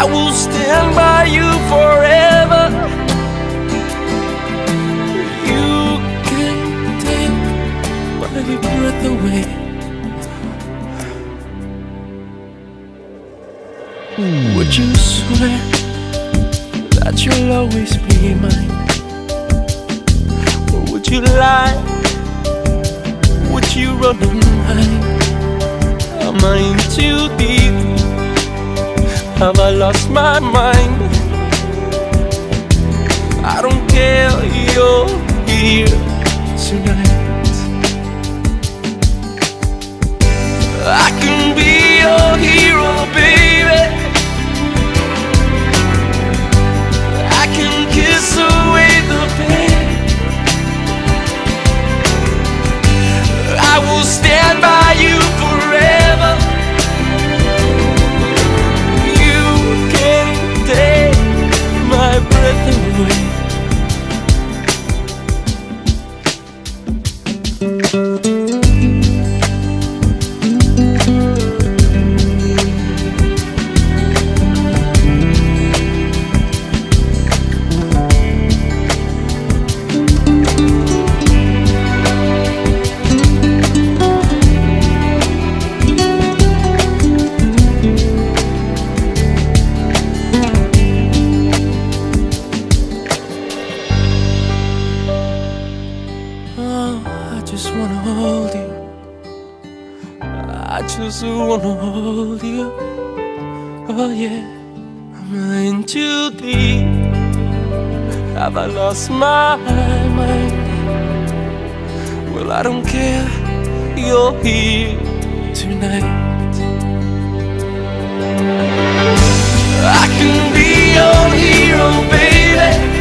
I will stand by you forever. You can take my breath away. Would you swear that you'll always be mine? Or would you lie? Would you run and hide? Am I in too deep? Have I lost my mind? I don't care, you're here tonight. I can be your hero, baby. I just wanna hold you. Oh yeah, I'm in too deep. Have I lost my mind? Well, I don't care. You're here tonight. I can be your hero, baby.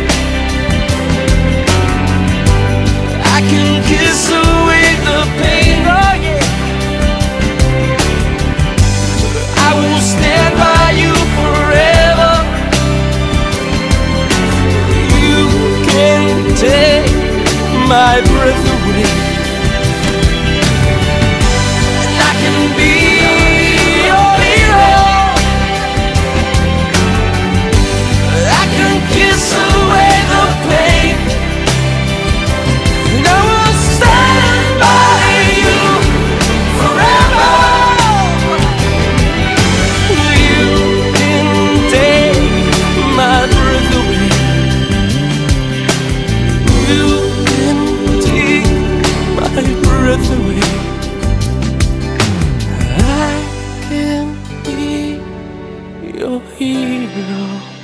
Hero.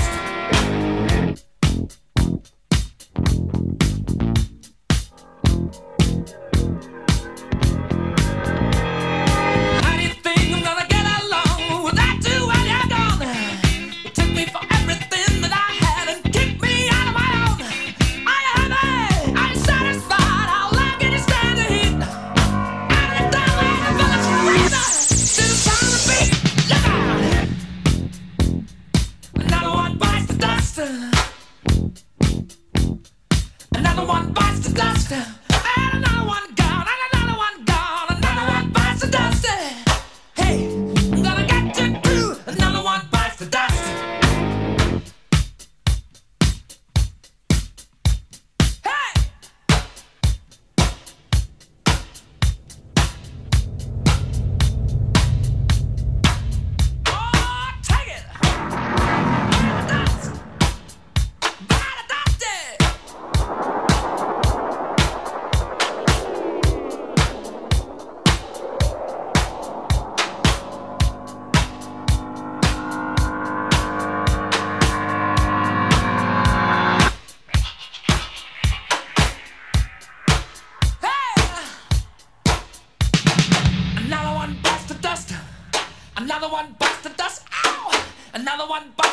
podcast.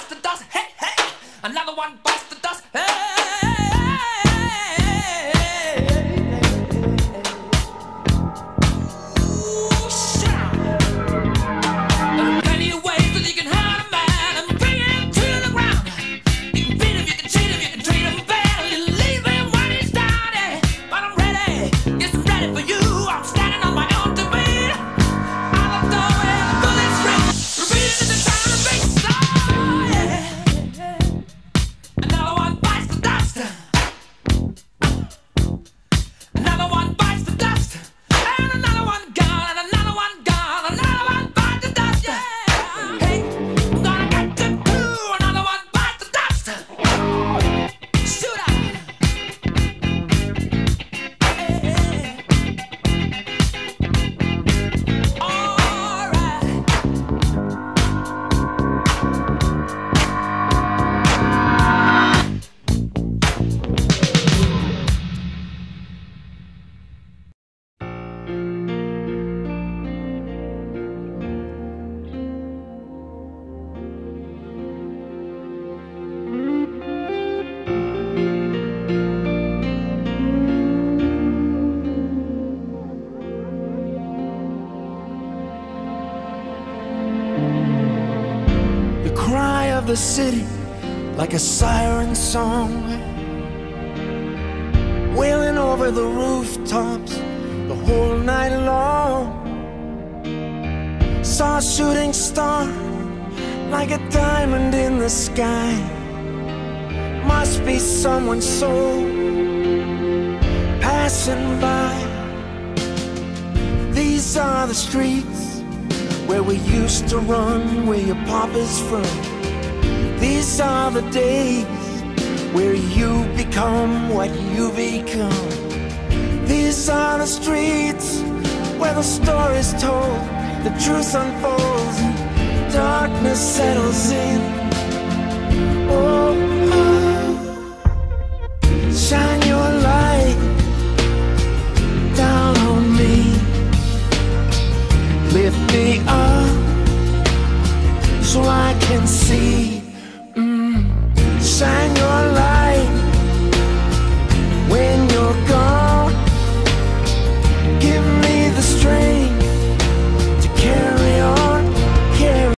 dust and dust. Hey, hey, another one bites. the city like a siren song, wailing over the rooftops the whole night long. Saw a shooting star like a diamond in the sky. Must be someone's soul passing by. These are the streets where we used to run, where your papa's from. These are the days where you become what you become. These are the streets where the story's told, the truth unfolds, darkness settles in. Oh.